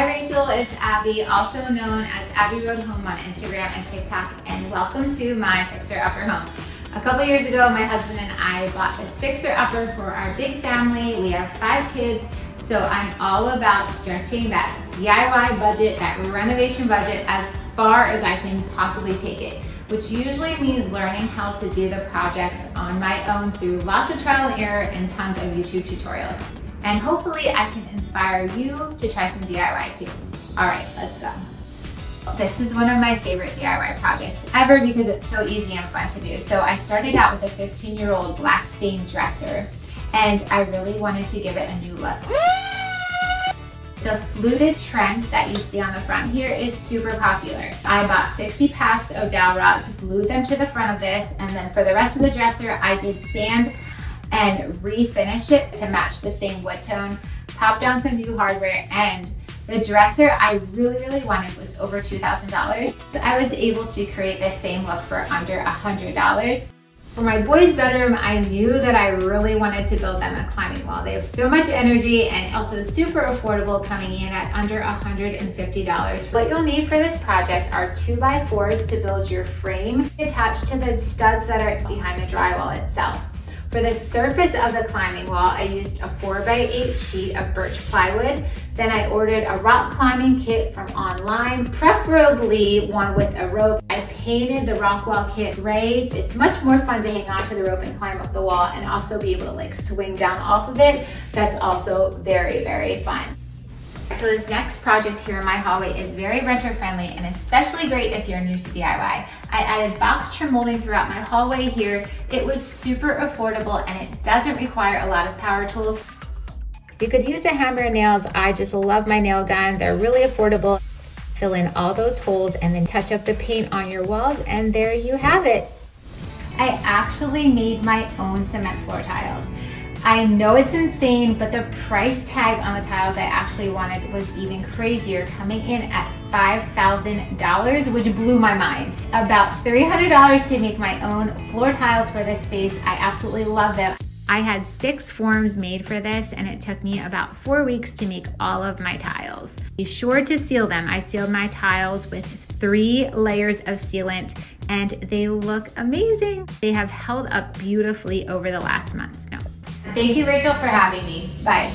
Hi Rachael, it's Abby, also known as Abby Road Home on Instagram and TikTok, and welcome to my Fixer Upper Home. A couple years ago, my husband and I bought this Fixer Upper for our big family. We have five kids, so I'm all about stretching that DIY budget, that renovation budget as far as I can possibly take it which usually means learning how to do the projects on my own through lots of trial and error and tons of YouTube tutorials. And hopefully I can inspire you to try some DIY too. All right, let's go. This is one of my favorite DIY projects ever because it's so easy and fun to do. So I started out with a 15 year old black stained dresser and I really wanted to give it a new look. The fluted trend that you see on the front here is super popular. I bought 60 packs of dowel rods, glued them to the front of this, and then for the rest of the dresser, I did sand and refinish it to match the same wood tone, pop down some new hardware, and the dresser I really, really wanted was over $2,000. I was able to create this same look for under $100. For my boys' bedroom, I knew that I really wanted to build them a climbing wall. They have so much energy and also super affordable coming in at under $150. What you'll need for this project are 2x4s to build your frame attached to the studs that are behind the drywall itself. For the surface of the climbing wall, I used a 4x8 sheet of birch plywood. Then I ordered a rock climbing kit from online, preferably one with a rope. I painted the rock wall kit gray. It's much more fun to hang onto the rope and climb up the wall and also be able to like swing down off of it. That's also very, very fun. So this next project here in my hallway is very renter friendly and especially great if you're new to DIY. I added box trim molding throughout my hallway here. It was super affordable and it doesn't require a lot of power tools. You could use a hammer and nails. I just love my nail gun. They're really affordable. Fill in all those holes and then touch up the paint on your walls and there you have it. I actually made my own cement floor tiles. I know it's insane, but the price tag on the tiles I actually wanted was even crazier, coming in at $5,000, which blew my mind. About $300 to make my own floor tiles for this space. I absolutely love them. I had six forms made for this and it took me about four weeks to make all of my tiles. Be sure to seal them. I sealed my tiles with three layers of sealant and they look amazing. They have held up beautifully over the last months now. Thank you, Rachael, for having me. Bye.